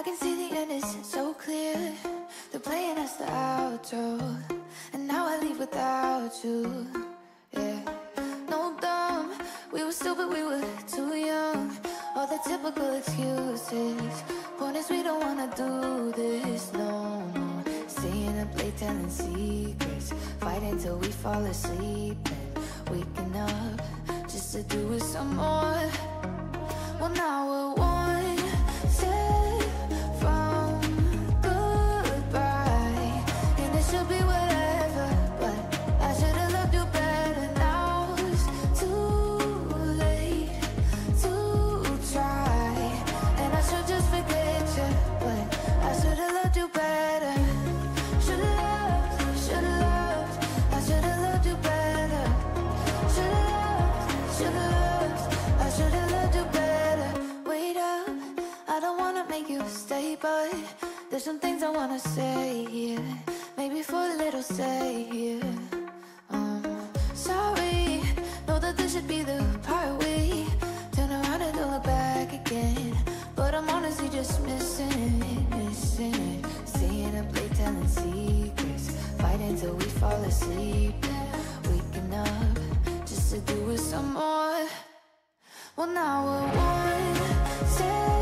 I can see the end is so clear. They're playing us the outro And now I leave without you. Yeah. No dumb. We were stupid, we were too young. All the typical excuses. Point is we don't wanna do this No, no Staying up late telling secrets. Fighting till we fall asleep And waking up Just to do it some more. There's some things I wanna say here, maybe for a little say here. Um, sorry, know that this should be the part we turn around and don't look back again. But I'm honestly just missing it, missing it. Staying up late telling secrets, fighting till we fall asleep. Waking up just to do it some more. Well, now we're one. Say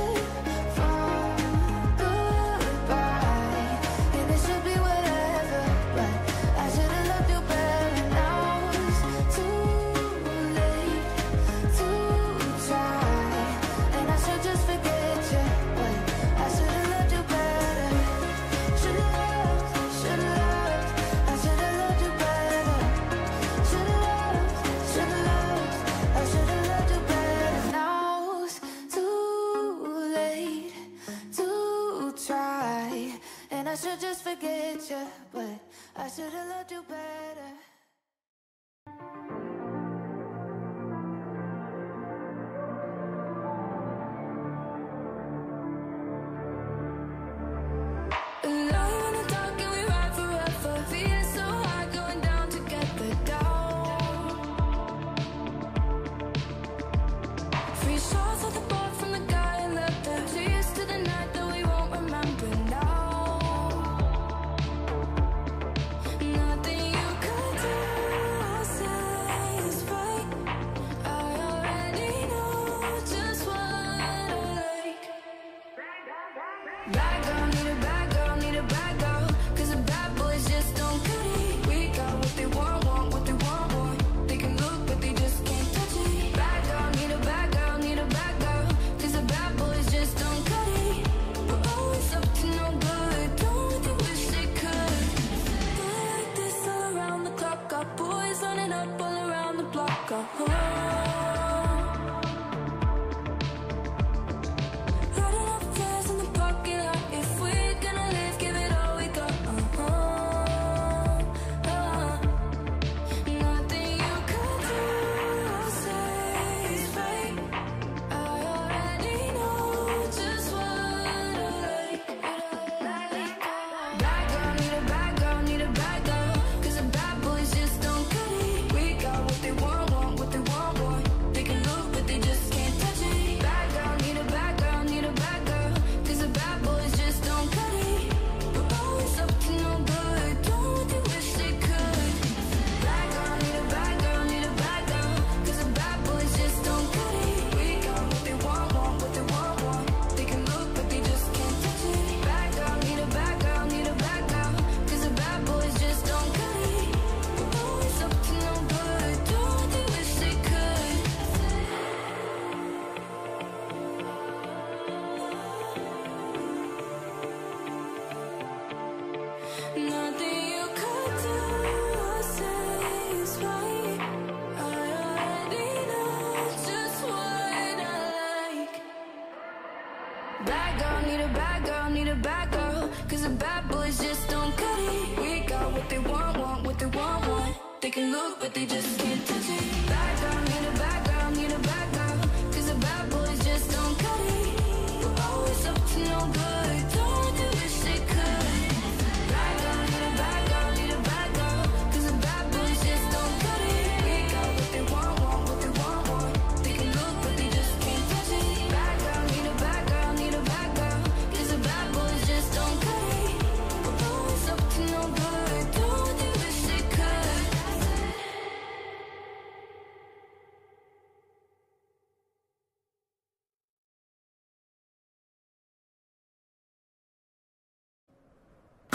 Bad girl, need a bad girl, need a bad girl. Cause the bad boys just don't cut it. We got what they want, want what they want, want. They can look, but they just can't touch it. Bad girl, need a bad girl, need a bad girl. Cause the bad boys just don't cut it. We're always up to no good.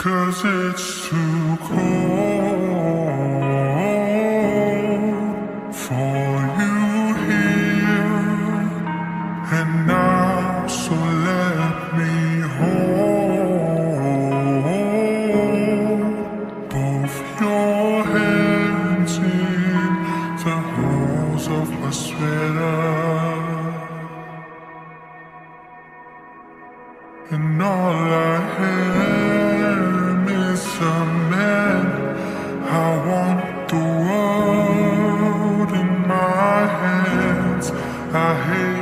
Cause it's too cold. I hate